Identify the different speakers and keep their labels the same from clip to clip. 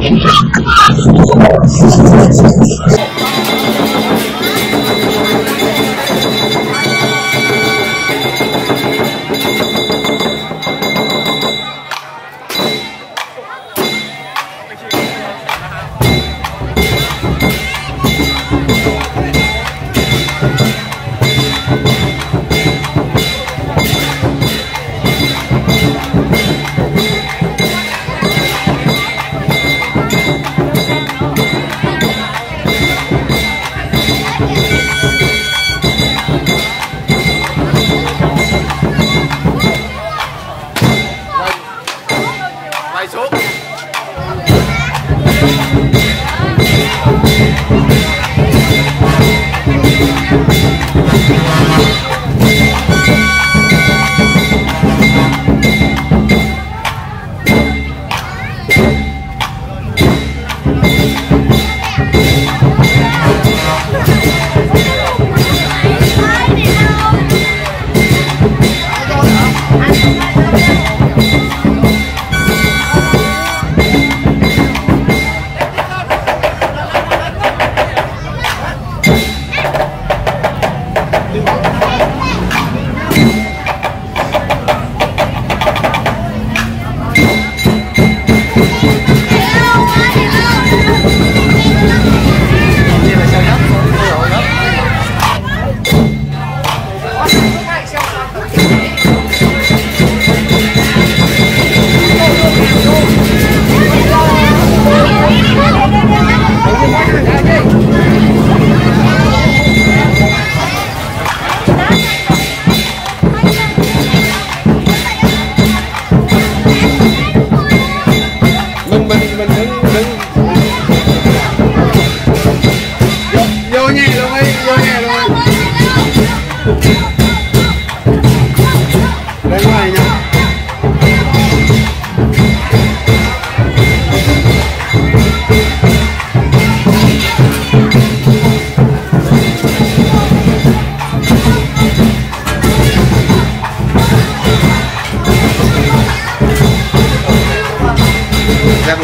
Speaker 1: sus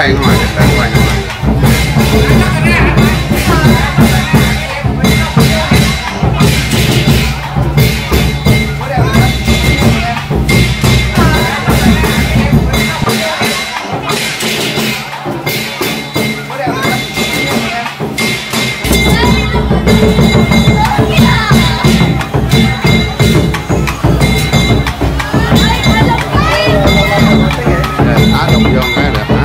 Speaker 1: quay không ạ? Hãy subscribe cho kênh Ghiền Mì Gõ Để không đồng lỡ cái video hấp dẫn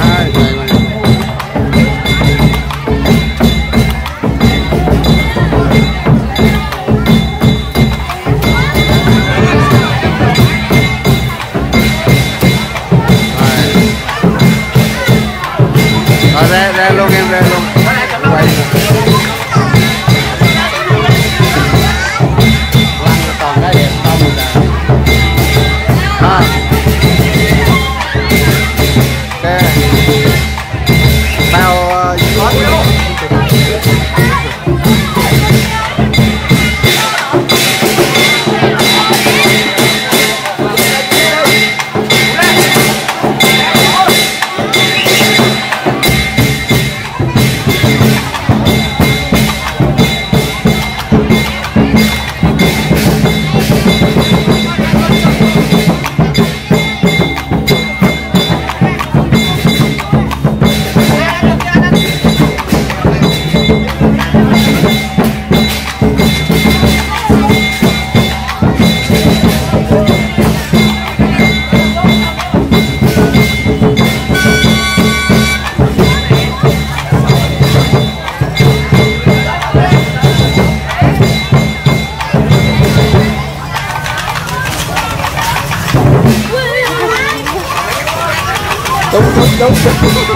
Speaker 1: Então, não, não.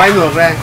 Speaker 1: quay ngược ra.